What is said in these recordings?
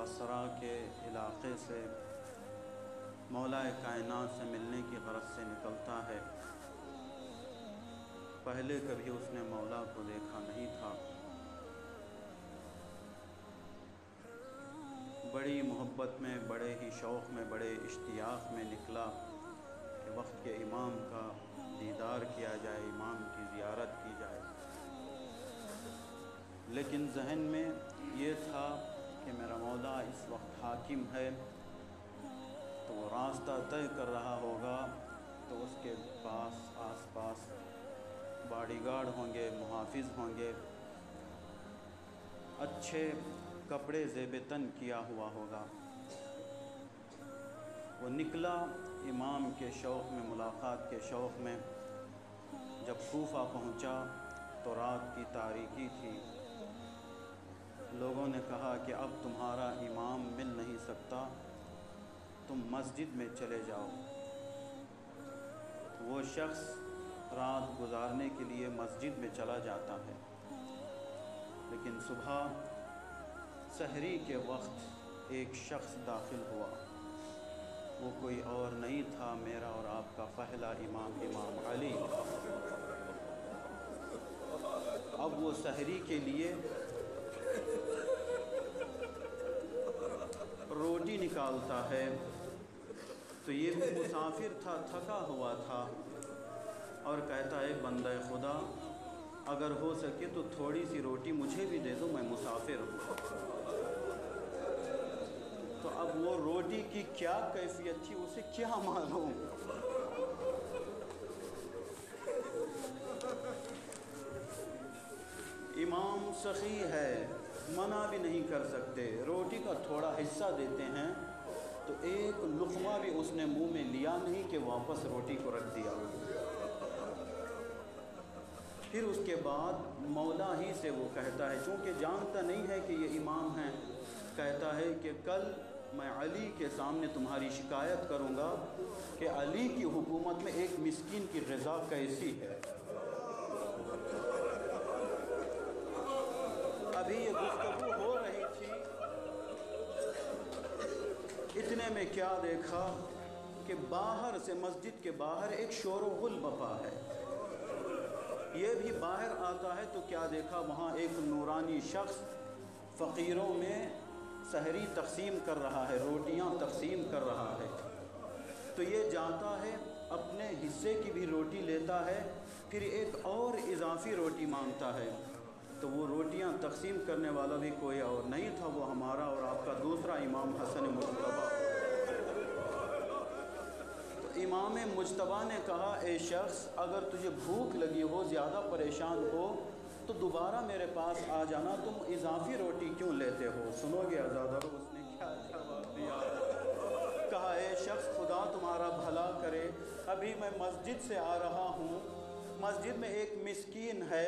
बसरा के इलाके से मौलाए कायनात से मिलने की गरज से निकलता है। पहले कभी उसने मौला को देखा नहीं था। बड़ी मोहब्बत में, बड़े ही शौक़ में, बड़े इश्तियाक में निकला कि वक्त के इमाम का दीदार किया जाए, इमाम की ज़ियारत की जाए। लेकिन जहन में ये था कि मेरा मौला इस वक्त हाकिम है तो वो रास्ता तय कर रहा होगा तो उसके पास आस पास आसपास बॉडीगार्ड होंगे, मुहाफिज होंगे। अच्छे कपड़े जेब तन किया हुआ होगा। वो निकला इमाम के शौक़ में, मुलाकात के शौक़ में। जब कोफा पहुँचा तो रात की तारीकी थी। लोगों ने कहा कि अब तुम्हारा इमाम मिल नहीं सकता, तुम मस्जिद में चले जाओ। वो शख्स रात गुजारने के लिए मस्जिद में चला जाता है। लेकिन सुबह सहरी के वक्त एक शख्स दाखिल हुआ। वो कोई और नहीं था, मेरा और आपका पहला इमाम इमाम अली। अब वो सहरी के लिए रोटी निकालता है। तो ये भी मुसाफिर था, थका हुआ था और कहता है, बंदा खुदा, अगर हो सके तो थोड़ी सी रोटी मुझे भी दे दो, मैं मुसाफिर हूँ। तो अब वो रोटी की क्या कैफियत थी, उसे क्या मालूम इमाम सखी है, मना भी नहीं कर सकते। रोटी का थोड़ा हिस्सा देते हैं तो एक लुकमा भी उसने मुँह में लिया नहीं कि वापस रोटी को रख दिया। फिर उसके बाद मौला ही से वो कहता है, चूँकि जानता नहीं है कि ये इमाम हैं, कहता है कि कल मैं अली के सामने तुम्हारी शिकायत करूँगा कि अली की हुकूमत में एक मिस्किन की गज़ा कैसी है। अभी ये गुफ्तु हो रही थी। इतने में क्या देखा कि बाहर से मस्जिद के बाहर एक शोर गुल बपा है। ये भी बाहर आता है तो क्या देखा? वहाँ एक नूरानी शख्स फ़कीरों में सहरी तकसीम कर रहा है, रोटियाँ तकसीम कर रहा है। तो ये जाता है, अपने हिस्से की भी रोटी लेता है, फिर एक और इजाफ़ी रोटी माँगता है। तो वो रोटियाँ तकसीम करने वाला भी कोई और नहीं था, वो हमारा और आपका दूसरा इमाम हसन मुशतबा तो इमाम मुशतबा ने कहा, ए शख्स, अगर तुझे भूख लगी हो, ज़्यादा परेशान हो तो दोबारा मेरे पास आ जाना, तुम इजाफ़ी रोटी क्यों लेते हो? सुनोगे आज़ादर उसने क्या जवाब दिया कहा, ए शख्स, खुदा तुम्हारा भला करे। अभी मैं मस्जिद से आ रहा हूँ। मस्जिद में एक मिस्कीन है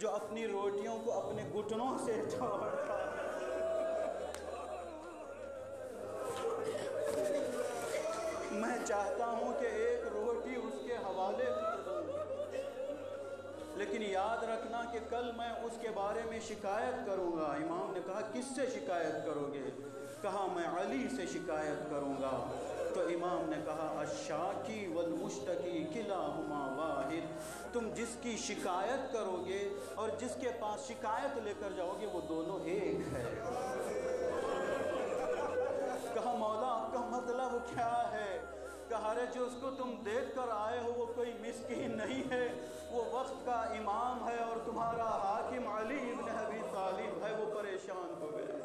जो अपनी रोटियों को अपने घुटनों से तोड़ता है। मैं चाहता हूँ कि एक रोटी उसके हवाले कर लेकिन याद रखना कि कल मैं उसके बारे में शिकायत करूँगा। इमाम ने कहा, किससे शिकायत करोगे? कहा, मैं अली से शिकायत करूँगा। तो इमाम ने कहा अशाकी वल मुश्तकी किला हुमा वाहिद तुम जिसकी शिकायत करोगे और जिसके पास शिकायत लेकर जाओगे, वो दोनों एक है। कहा, मौला, आपका मतलब क्या है? कहा रे जो उसको तुम देख कर आए हो, वो कोई मिस्किन नहीं है। वो वक्त का इमाम है और तुम्हारा हाकिम अली इब्न हबी तालिब है, वो परेशान हो गए